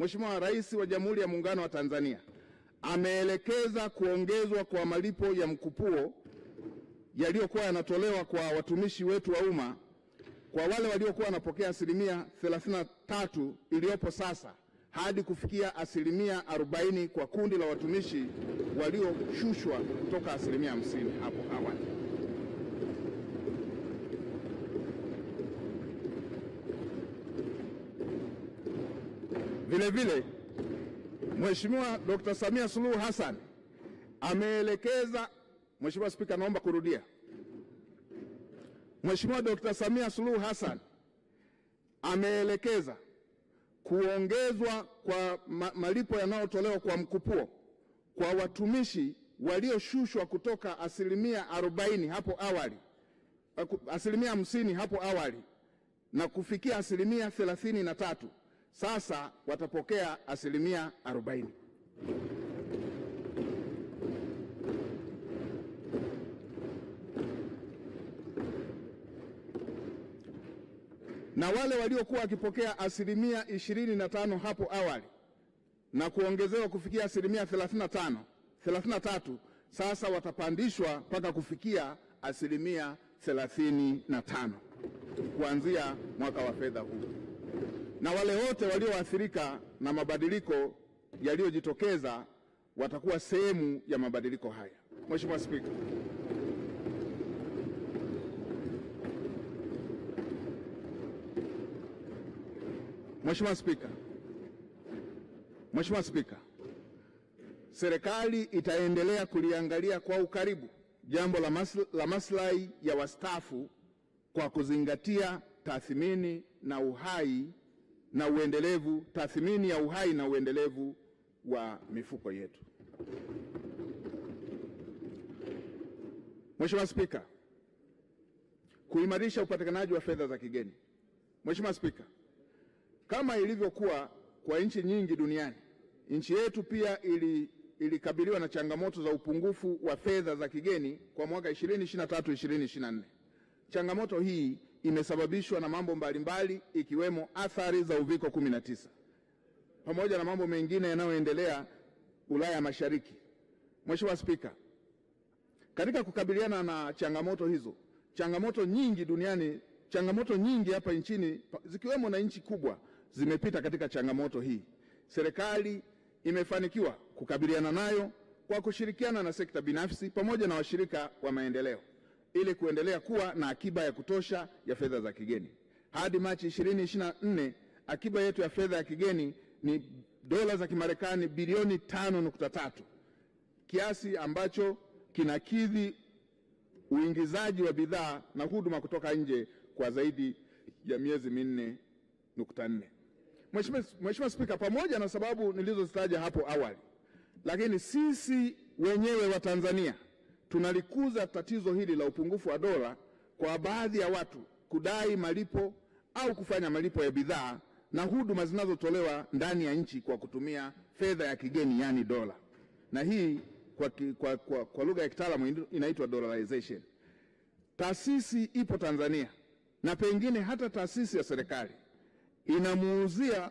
Mheshimiwa Rais wa Jamhuri ya Muungano wa Tanzania ameelekeza kuongezwa kwa malipo ya mkupuo yaliyokuwa yanatolewa kwa watumishi wetu wa umma kwa wale waliokuwa wanapokea asilimia 33 iliyopo sasa hadi kufikia asilimia 40 kwa kundi la watumishi walioshushwa kutoka asilimia 50 hapo awali. Vile vile Mheshimiwa Dr. Samia Suluhu Hassan ameelekeza, Mheshimiwa Spika, naomba kurudia. Mheshimiwa Dr. Samia Suluhu Hassan ameelekeza kuongezwa kwa ma malipo yanayotolewa kwa mkupuo kwa watumishi walioshushwa kutoka asilimia 40 hapo awali, asilimia 50 hapo awali na kufikia asilimia 33 sasa watapokea asilimia 40. Na wale waliokuwa wakipokea asilimia 25 hapo awali na kuongezewa kufikia asilimia 35, 33 sasa watapandishwa mpaka kufikia asilimia 35 kuanzia mwaka wa fedha huu na wale wote walioathirika na mabadiliko yaliyojitokeza watakuwa sehemu ya mabadiliko haya. Mheshimiwa Spika, Mheshimiwa Spika, Mheshimiwa Spika, serikali itaendelea kuliangalia kwa ukaribu jambo la, masl la maslahi ya wastaafu kwa kuzingatia tathmini na uhai na uendelevu, tathmini ya uhai na uendelevu wa mifuko yetu. Mheshimiwa Spika, kuimarisha upatikanaji wa fedha za kigeni. Mheshimiwa Spika, kama ilivyokuwa kwa nchi nyingi duniani, nchi yetu pia ili ilikabiliwa na changamoto za upungufu wa fedha za kigeni kwa mwaka 2023 2024. Changamoto hii imesababishwa na mambo mbalimbali ikiwemo athari za uviko 19 pamoja na mambo mengine yanayoendelea Ulaya ya Mashariki. Mheshimiwa Spika, katika kukabiliana na changamoto hizo, changamoto nyingi duniani, changamoto nyingi hapa nchini zikiwemo na nchi kubwa zimepita katika changamoto hii. Serikali imefanikiwa kukabiliana nayo kwa kushirikiana na sekta binafsi pamoja na washirika wa maendeleo ili kuendelea kuwa na akiba ya kutosha ya fedha za kigeni. Hadi Machi 2024 akiba yetu ya fedha ya kigeni ni dola za Kimarekani bilioni 5.3, kiasi ambacho kinakidhi uingizaji wa bidhaa na huduma kutoka nje kwa zaidi ya miezi minne nukta nne. Mheshimiwa Spika, pamoja na sababu nilizozitaja hapo awali, lakini sisi wenyewe wa Tanzania tunalikuza tatizo hili la upungufu wa dola kwa baadhi ya watu kudai malipo au kufanya malipo ya bidhaa na huduma zinazotolewa ndani ya nchi kwa kutumia fedha ya kigeni yaani dola, na hii kwa, kwa, kwa, kwa lugha ya kitaalamu inaitwa dollarization. Taasisi ipo Tanzania na pengine hata taasisi ya serikali inamuuzia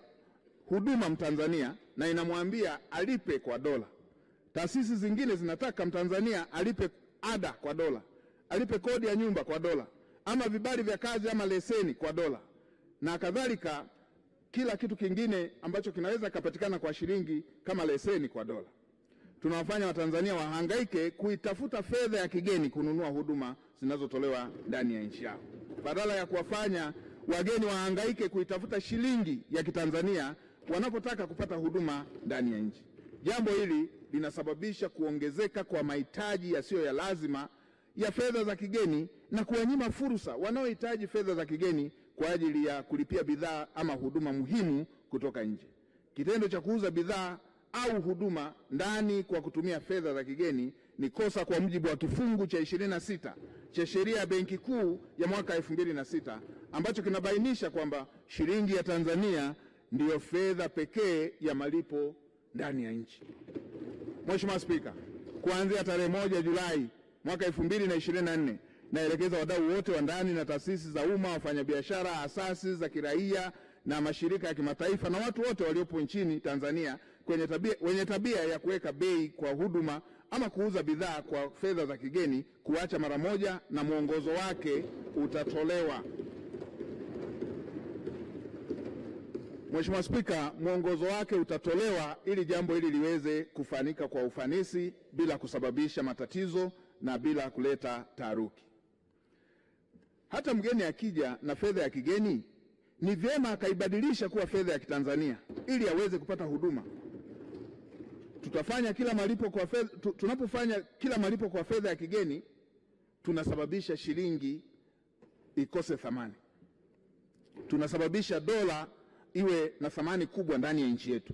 huduma Mtanzania na inamwambia alipe kwa dola. Taasisi zingine zinataka Mtanzania alipe ada kwa dola, alipe kodi ya nyumba kwa dola, ama vibali vya kazi ama leseni kwa dola na kadhalika, kila kitu kingine ambacho kinaweza kupatikana kwa shilingi kama leseni kwa dola. Tunawafanya Watanzania wahangaike kuitafuta fedha ya kigeni kununua huduma zinazotolewa ndani ya nchi yao, badala ya kuwafanya wageni wahangaike kuitafuta shilingi ya Kitanzania wanapotaka kupata huduma ndani ya nchi. Jambo hili linasababisha kuongezeka kwa mahitaji yasiyo ya lazima ya fedha za kigeni na kuwanyima fursa wanaohitaji fedha za kigeni kwa ajili ya kulipia bidhaa ama huduma muhimu kutoka nje. Kitendo cha kuuza bidhaa au huduma ndani kwa kutumia fedha za kigeni ni kosa kwa mujibu wa kifungu cha 26 cha sheria ya Benki Kuu ya mwaka 2006 ambacho kinabainisha kwamba shilingi ya Tanzania ndiyo fedha pekee ya malipo ndani ya nchi. Mheshimiwa Spika, kuanzia tarehe moja Julai mwaka 2024 naelekeza wadau wote wa ndani na taasisi za umma, wafanyabiashara, asasi za kiraia na mashirika ya kimataifa na watu wote waliopo nchini Tanzania kwenye tabia, wenye tabia ya kuweka bei kwa huduma ama kuuza bidhaa kwa fedha za kigeni kuacha mara moja, na mwongozo wake utatolewa. Mheshimiwa Spika, mwongozo wake utatolewa ili jambo hili liweze kufanyika kwa ufanisi bila kusababisha matatizo na bila kuleta taharuki. Hata mgeni akija na fedha ya kigeni ni vyema akaibadilisha kuwa fedha ya Kitanzania ili aweze kupata huduma. Tutafanya kila malipo kwa fedha, tunapofanya kila malipo kwa fedha ya kigeni tunasababisha shilingi ikose thamani, tunasababisha dola iwe na thamani kubwa ndani ya nchi yetu.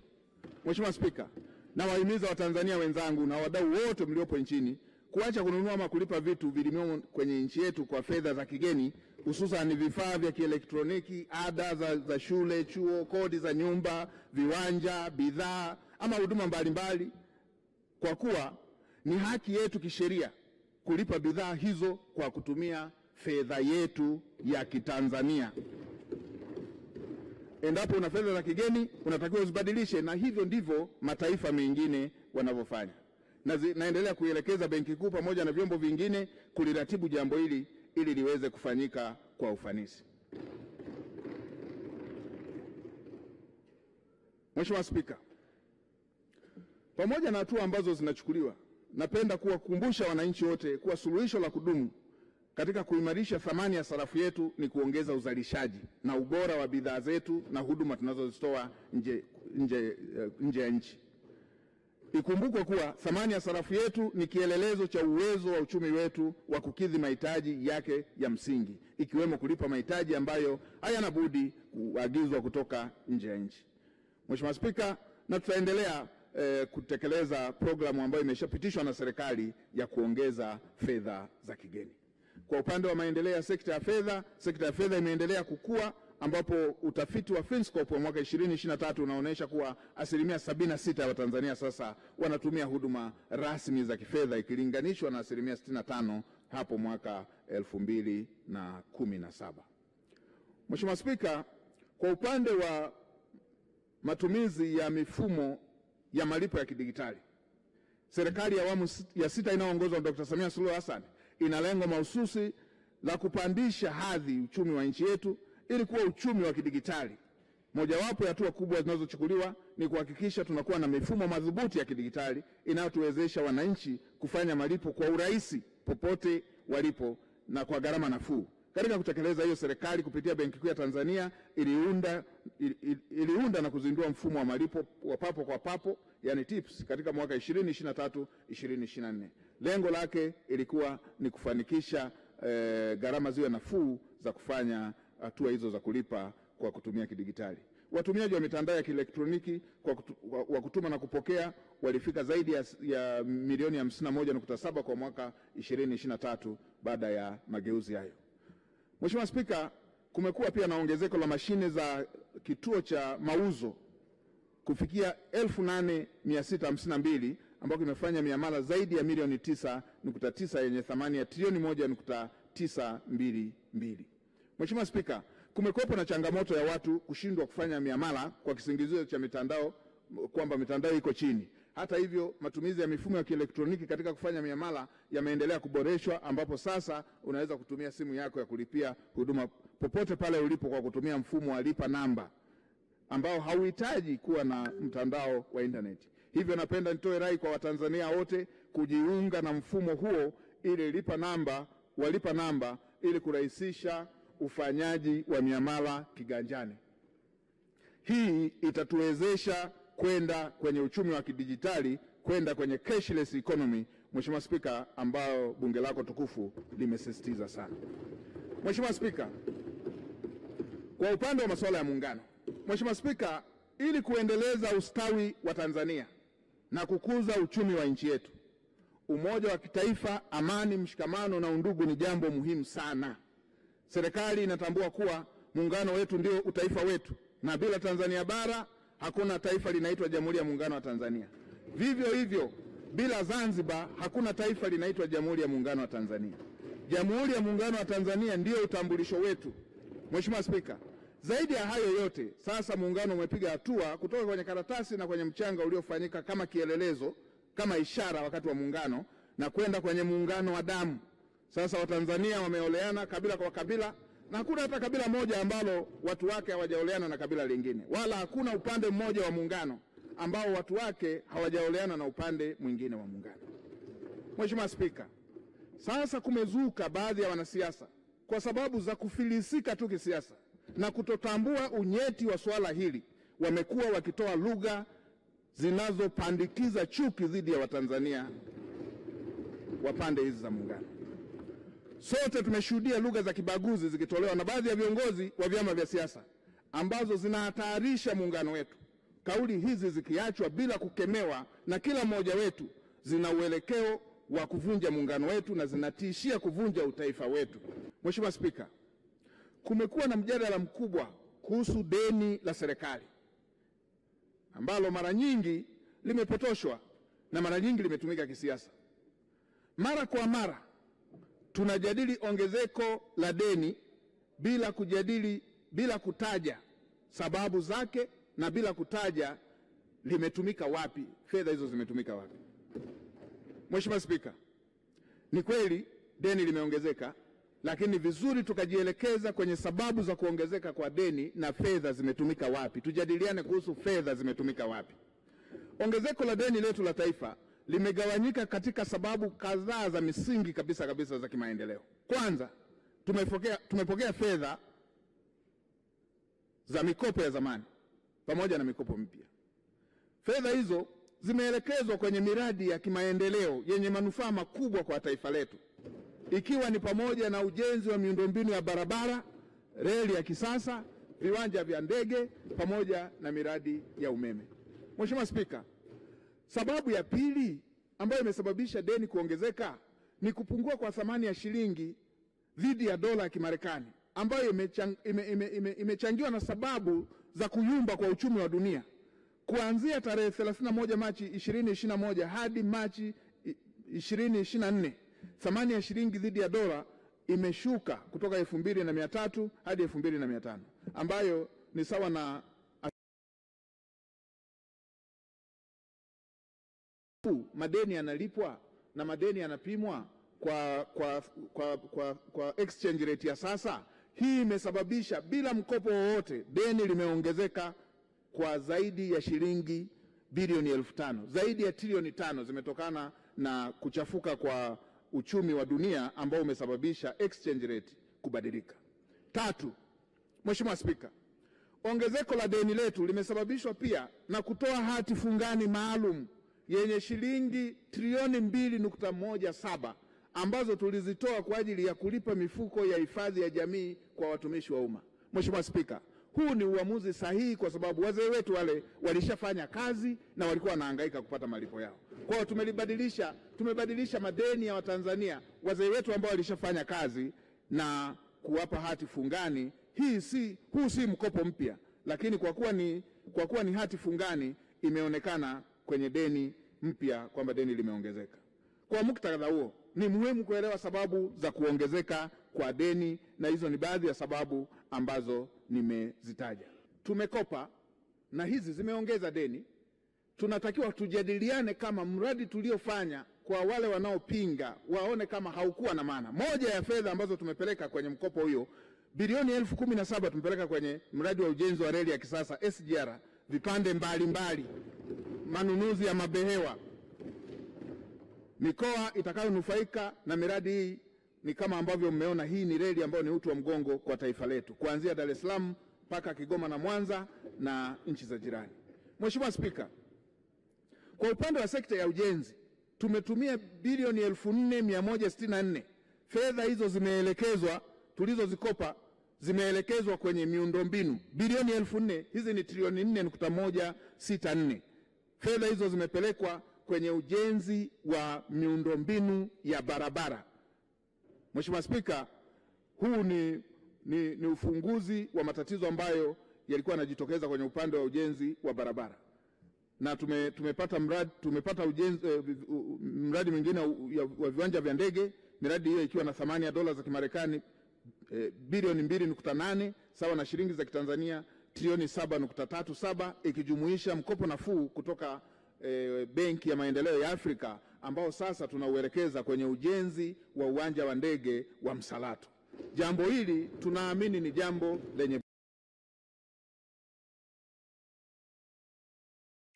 Mheshimiwa Spika, nawahimiza Watanzania wenzangu na wadau wote mliopo nchini kuacha kununua ama kulipa vitu vilivyomo kwenye nchi yetu kwa fedha za kigeni, hususan vifaa vya kielektroniki, ada za, za shule, chuo, kodi za nyumba, viwanja, bidhaa ama huduma mbalimbali, kwa kuwa ni haki yetu kisheria kulipa bidhaa hizo kwa kutumia fedha yetu ya Kitanzania. Endapo una fedha za kigeni unatakiwa uzibadilishe, na hivyo ndivyo mataifa mengine wanavyofanya. Na naendelea kuielekeza Benki Kuu pamoja na vyombo vingine kuliratibu jambo hili ili liweze kufanyika kwa ufanisi. Mheshimiwa Spika, pamoja na hatua ambazo zinachukuliwa, napenda kuwakumbusha wananchi wote kuwa suluhisho la kudumu katika kuimarisha thamani ya sarafu yetu ni kuongeza uzalishaji na ubora wa bidhaa zetu na huduma tunazozitoa nje, nje, nje ya nchi. Ikumbukwe kuwa thamani ya sarafu yetu ni kielelezo cha uwezo wa uchumi wetu wa kukidhi mahitaji yake ya msingi, ikiwemo kulipa mahitaji ambayo hayana budi kuagizwa kutoka nje ya nchi. Mheshimiwa Spika, na tutaendelea eh, kutekeleza programu ambayo imeshapitishwa na serikali ya kuongeza fedha za kigeni. Kwa upande wa maendeleo ya sekta ya fedha, sekta ya fedha imeendelea kukua ambapo utafiti wa Finscope wa mwaka 2023 unaonyesha kuwa asilimia 76 ya Watanzania sasa wanatumia huduma rasmi za kifedha ikilinganishwa na asilimia 65 hapo mwaka 2017. Mheshimiwa Spika, kwa upande wa matumizi ya mifumo ya malipo ya kidigitali, serikali ya awamu ya sita inayoongozwa na Dr. Samia Suluhu Hassan ina lengo mahususi la kupandisha hadhi uchumi wa nchi yetu ili kuwa uchumi wa kidigitali. Mojawapo ya hatua kubwa zinazochukuliwa ni kuhakikisha tunakuwa na mifumo madhubuti ya kidigitali inayotuwezesha wananchi kufanya malipo kwa urahisi popote walipo na kwa gharama nafuu. Katika kutekeleza hiyo, serikali kupitia Benki Kuu ya Tanzania iliunda, ili, iliunda na kuzindua mfumo wa malipo wa papo kwa papo yani TIPS katika mwaka 2023 2024. Lengo lake ilikuwa ni kufanikisha eh, gharama ziwe nafuu za kufanya hatua hizo za kulipa kwa kutumia kidigitali. Watumiaji wa mitandao ya kielektroniki kwa kutu, wa kutuma na kupokea walifika zaidi ya, ya milioni 51.7 kwa mwaka 2023 baada ya mageuzi hayo. Mheshimiwa Spika, kumekuwa pia na ongezeko la mashine za kituo cha mauzo kufikia 8652 ambako kimefanya miamala zaidi ya milioni 9.9 yenye thamani ya trilioni 1.922. Mheshimiwa Spika, kumekuwepo na changamoto ya watu kushindwa kufanya miamala kwa kisingizio cha mitandao kwamba mitandao iko chini. Hata hivyo, matumizi ya mifumo ya kielektroniki katika kufanya miamala yameendelea kuboreshwa, ambapo sasa unaweza kutumia simu yako ya kulipia huduma popote pale ulipo kwa kutumia mfumo wa lipa namba ambao hauhitaji kuwa na mtandao wa intaneti. Hivyo napenda nitoe rai kwa Watanzania wote kujiunga na mfumo huo ili lipa namba walipa namba ili kurahisisha ufanyaji wa miamala kiganjani. Hii itatuwezesha kwenda kwenye uchumi wa kidijitali, kwenda kwenye cashless economy, Mheshimiwa Spika, ambayo bunge lako tukufu limesisitiza sana. Mheshimiwa Spika, kwa upande wa masuala ya muungano, Mheshimiwa Spika, ili kuendeleza ustawi wa Tanzania na kukuza uchumi wa nchi yetu, umoja wa kitaifa, amani, mshikamano na undugu ni jambo muhimu sana. Serikali inatambua kuwa muungano wetu ndio utaifa wetu, na bila Tanzania bara hakuna taifa linaitwa Jamhuri ya Muungano wa Tanzania. Vivyo hivyo, bila Zanzibar hakuna taifa linaitwa Jamhuri ya Muungano wa Tanzania. Jamhuri ya Muungano wa Tanzania ndiyo utambulisho wetu. Mheshimiwa Spika, Zaidi ya hayo yote, sasa muungano umepiga hatua kutoka kwenye karatasi na kwenye mchanga uliofanyika kama kielelezo, kama ishara wakati wa muungano na kwenda kwenye muungano wa damu. Sasa Watanzania wameoleana kabila kwa kabila, na hakuna hata kabila moja ambalo watu wake hawajaoleana na kabila lingine, wala hakuna upande mmoja wa muungano ambao watu wake hawajaoleana na upande mwingine wa muungano. Mheshimiwa Spika, sasa kumezuka baadhi ya wanasiasa kwa sababu za kufilisika tu kisiasa na kutotambua unyeti wa suala hili, wamekuwa wakitoa lugha zinazopandikiza chuki dhidi ya Watanzania wa pande hizi za muungano. Sote tumeshuhudia lugha za kibaguzi zikitolewa na baadhi ya viongozi wa vyama vya siasa ambazo zinahatarisha muungano wetu. Kauli hizi zikiachwa bila kukemewa na kila mmoja wetu, zina uelekeo wa kuvunja muungano wetu na zinatishia kuvunja utaifa wetu. Mheshimiwa Spika, kumekuwa na mjadala mkubwa kuhusu deni la serikali ambalo mara nyingi limepotoshwa na mara nyingi limetumika kisiasa. Mara kwa mara tunajadili ongezeko la deni bila kujadili, bila kutaja sababu zake na bila kutaja limetumika wapi, fedha hizo zimetumika wapi. Mheshimiwa Spika, ni kweli deni limeongezeka, lakini vizuri tukajielekeza kwenye sababu za kuongezeka kwa deni na fedha zimetumika wapi. Tujadiliane kuhusu fedha zimetumika wapi. Ongezeko la deni letu la taifa limegawanyika katika sababu kadhaa za misingi kabisa kabisa za kimaendeleo. Kwanza, tumepokea, tumepokea fedha za mikopo ya zamani pamoja na mikopo mpya. Fedha hizo zimeelekezwa kwenye miradi ya kimaendeleo yenye manufaa makubwa kwa taifa letu, ikiwa ni pamoja na ujenzi wa miundombinu ya barabara, reli ya kisasa, viwanja vya ndege pamoja na miradi ya umeme. Mheshimiwa Spika, sababu ya pili ambayo imesababisha deni kuongezeka ni kupungua kwa thamani ya shilingi dhidi ya dola ya Kimarekani ambayo imechangiwa ime, ime, ime, imechangiwa na sababu za kuyumba kwa uchumi wa dunia. Kuanzia tarehe 31 Machi 2021 hadi Machi 2024 thamani ya shilingi dhidi ya dola imeshuka kutoka elfu mbili na mia tatu hadi elfu mbili na mia tano ambayo ni sawa na madeni yanalipwa na madeni yanapimwa kwa, kwa, kwa, kwa, kwa exchange rate ya sasa. Hii imesababisha bila mkopo wowote deni limeongezeka kwa zaidi ya shilingi bilioni elfu tano. Zaidi ya trilioni tano zimetokana na kuchafuka kwa uchumi wa dunia ambao umesababisha exchange rate kubadilika. Tatu, Mheshimiwa Spika, ongezeko la deni letu limesababishwa pia na kutoa hati fungani maalum yenye shilingi trilioni mbili nukta moja saba ambazo tulizitoa kwa ajili ya kulipa mifuko ya hifadhi ya jamii kwa watumishi wa umma. Mheshimiwa Spika, huu ni uamuzi sahihi kwa sababu wazee wetu wale walishafanya kazi na walikuwa wanahangaika kupata malipo yao. Kwa hiyo tumelibadilisha, tumebadilisha madeni ya Watanzania wazee wetu ambao walishafanya kazi na kuwapa hati fungani. Hii si, huu si mkopo mpya, lakini kwa kuwa ni, kwa kuwa ni hati fungani imeonekana kwenye deni mpya kwamba deni limeongezeka. Kwa muktadha huo, ni muhimu kuelewa sababu za kuongezeka kwa deni, na hizo ni baadhi ya sababu ambazo nimezitaja. Tumekopa na hizi zimeongeza deni. Tunatakiwa tujadiliane kama mradi tuliofanya kwa wale wanaopinga waone kama haukuwa na maana. Moja ya fedha ambazo tumepeleka kwenye mkopo huyo bilioni elfu kumi na saba tumepeleka kwenye mradi wa ujenzi wa reli ya kisasa SGR, vipande mbalimbali mbali, manunuzi ya mabehewa. Mikoa itakayonufaika na miradi hii ni kama ambavyo mmeona, hii ni reli ambayo ni uti wa mgongo kwa taifa letu, kuanzia Dar es Salaam mpaka Kigoma na Mwanza na nchi za jirani. Mheshimiwa Spika, kwa upande wa sekta ya ujenzi tumetumia bilioni elfu nne mia moja sitini na nne. Fedha hizo zimeelekezwa tulizozikopa zimeelekezwa kwenye miundombinu bilioni elfu nne. Hizi ni trilioni nne nukta moja sita nne. Fedha hizo zimepelekwa kwenye ujenzi wa miundombinu ya barabara. Mheshimiwa Spika, huu ni, ni, ni ufunguzi wa matatizo ambayo yalikuwa yanajitokeza kwenye upande wa ujenzi wa barabara na tume, tumepata mradi, tumepata ujenzi, eh, mradi mwingine wa viwanja vya ndege, miradi hiyo ikiwa na thamani ya dola za Kimarekani e, bilioni 2.8 sawa na shilingi za Kitanzania trilioni 7.37 ikijumuisha mkopo nafuu kutoka e, Benki ya Maendeleo ya Afrika ambao sasa tunauelekeza kwenye ujenzi wa uwanja wa ndege wa Msalato. Jambo hili tunaamini ni jambo lenye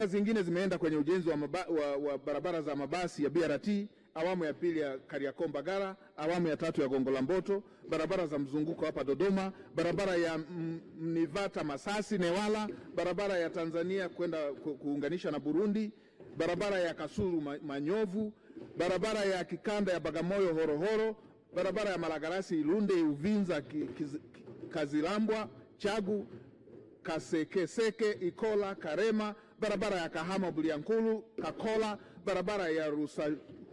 zingine zimeenda kwenye ujenzi wa, wa, wa barabara za mabasi ya BRT awamu ya pili ya Kariakoo Mbagala, awamu ya tatu ya Gongo la Mboto, barabara za mzunguko hapa Dodoma, barabara ya Mnivata Masasi Newala, barabara ya Tanzania kwenda ku, kuunganisha na Burundi, barabara ya Kasulu Manyovu, barabara ya kikanda ya Bagamoyo Horohoro, barabara ya Malagarasi Ilunde Uvinza Kazilambwa Chagu Kasekeseke Ikola Karema, barabara ya Kahama buliankulu Kakola, barabara ya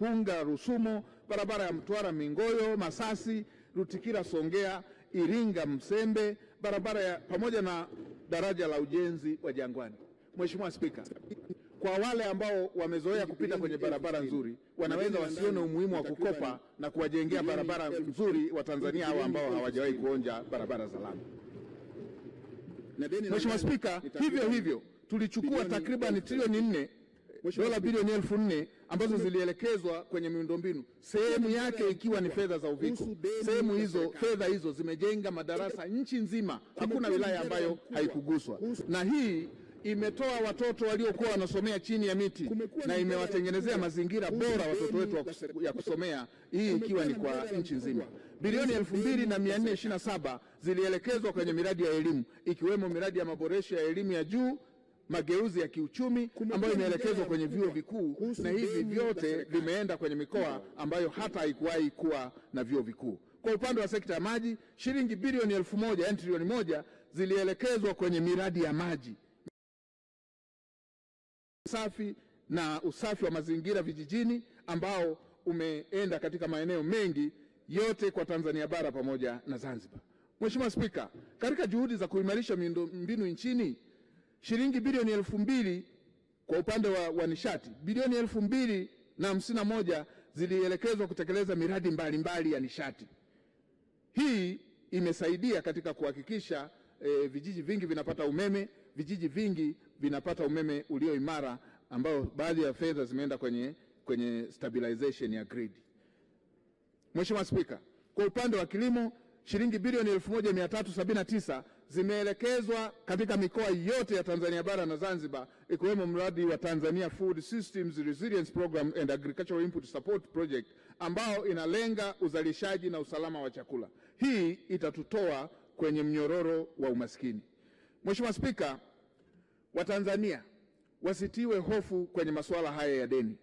Rusahunga Rusumo, barabara ya Mtwara Mingoyo Masasi Rutikira Songea Iringa Msembe, barabara ya pamoja na daraja la ujenzi wa Jangwani. Mheshimiwa Spika, kwa wale ambao wamezoea kupita kwenye barabara nzuri wanaweza wasione umuhimu wa kukopa na kuwajengea barabara nzuri wa Tanzania hao ambao hawajawahi kuonja barabara za lami. Mheshimiwa Spika, hivyo hivyo tulichukua takriban trilioni nne dola bilioni elfu nne ambazo zilielekezwa kwenye miundombinu, sehemu yake ikiwa ni fedha za Uviko. Sehemu hizo fedha hizo zimejenga madarasa nchi nzima, hakuna wilaya ambayo haikuguswa, na hii imetoa watoto waliokuwa wanasomea chini ya miti. Na imewatengenezea mazingira bora watoto wetu ya kusomea, hii ikiwa ni kwa nchi nzima. Bilioni elfu mbili na mia nne ishirini na saba zilielekezwa kwenye miradi ya elimu ikiwemo miradi ya maboresho ya elimu ya juu mageuzi ya kiuchumi ambayo imeelekezwa kwenye vyuo vikuu, na hivi vyote vimeenda kwenye mikoa ambayo hata haikuwahi kuwa na vyuo vikuu. Kwa upande wa sekta ya maji, shilingi bilioni elfu moja yani trilioni moja zilielekezwa kwenye miradi ya maji safi na usafi wa mazingira vijijini ambao umeenda katika maeneo mengi yote kwa Tanzania bara pamoja na Zanzibar. Mheshimiwa Spika, katika juhudi za kuimarisha miundombinu nchini shilingi bilioni elfu mbili kwa upande wa, wa nishati bilioni elfu mbili na hamsini na moja zilielekezwa kutekeleza miradi mbalimbali mbali ya nishati. Hii imesaidia katika kuhakikisha e, vijiji vingi vinapata umeme, vijiji vingi vinapata umeme ulio imara, ambao baadhi ya fedha zimeenda kwenye, kwenye stabilization ya grid. Mheshimiwa Spika, kwa upande wa kilimo shilingi bilioni 1379 zimeelekezwa katika mikoa yote ya Tanzania bara na Zanzibar ikiwemo mradi wa Tanzania Food Systems Resilience Program and Agricultural Input Support Project ambao inalenga uzalishaji na usalama wa chakula. Hii itatutoa kwenye mnyororo wa umaskini. Mheshimiwa Spika, Watanzania wasitiwe hofu kwenye masuala haya ya deni.